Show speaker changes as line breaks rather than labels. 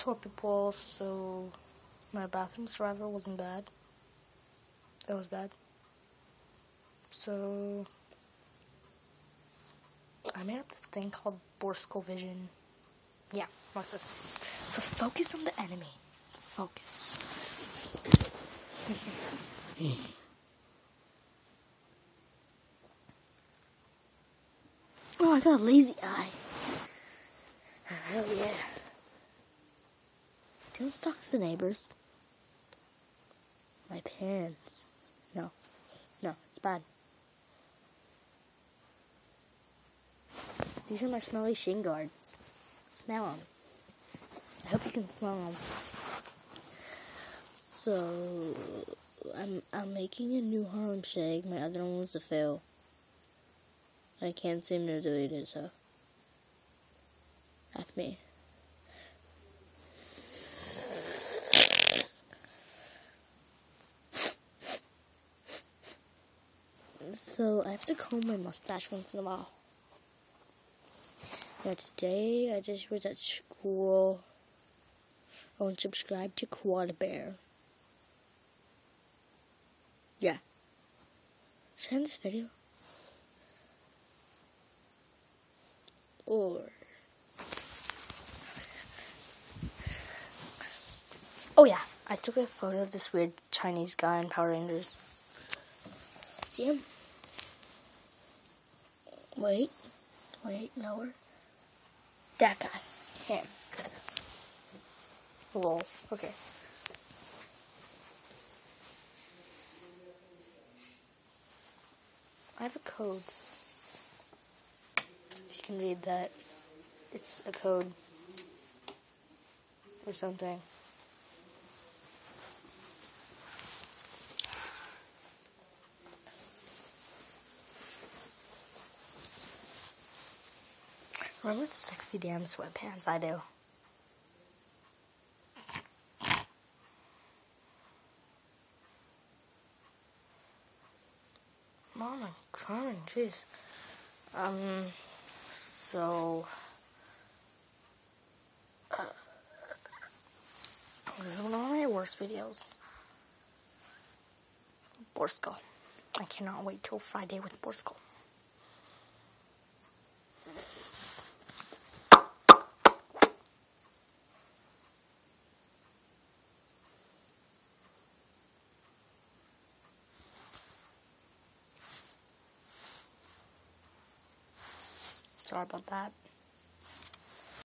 told people, so my bathroom survival wasn't bad. It was bad. So I made up this thing called Borskel Vision. Yeah, like this. So focus on the enemy. Focus. oh, I got a lazy eye. Hell yeah. Don't stalk the neighbors. My parents. No. No, it's bad. These are my smelly shin guards. Smell them. I hope you can smell them. So, I'm I'm making a new Harlem Shake. My other one was a fail. I can't seem to delete it, so that's me. So I have to comb my mustache once in a while. Now today I just was at school. I want to subscribe to Koala Bear. Yeah. Should I end this video? Or Oh yeah, I took a photo of this weird Chinese guy in Power Rangers. See him? Wait, wait, lower. That guy. Him. Walls. Okay. I have a code. If you can read that, it's a code or something. Remember the sexy damn sweatpants? I do. Oh my god, jeez. Um, so. Uh, this is one of my worst videos. Borskel. I cannot wait till Friday with Borskel. Sorry about that.